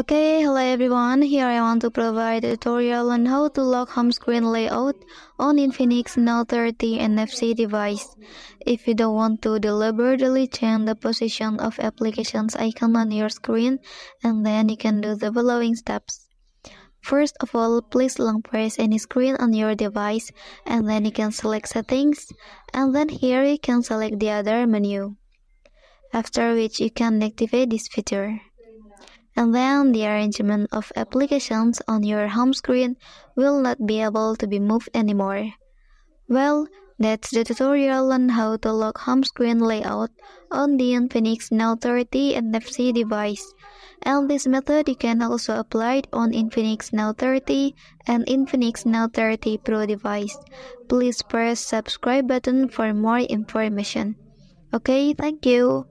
Okay, hello everyone. Here I want to provide a tutorial on how to lock home screen layout on Infinix Note 30 NFC device. If you don't want to deliberately change the position of applications icon on your screen, and then you can do the following steps. First of all, please long press any screen on your device, and then you can select settings, and then here you can select the other menu. After which you can activate this feature and then the arrangement of applications on your home screen will not be able to be moved anymore. Well, that's the tutorial on how to lock home screen layout on the Infinix Note 30 NFC device. And this method you can also apply on Infinix Note 30 and Infinix Note 30 Pro device. Please press subscribe button for more information. Okay, thank you.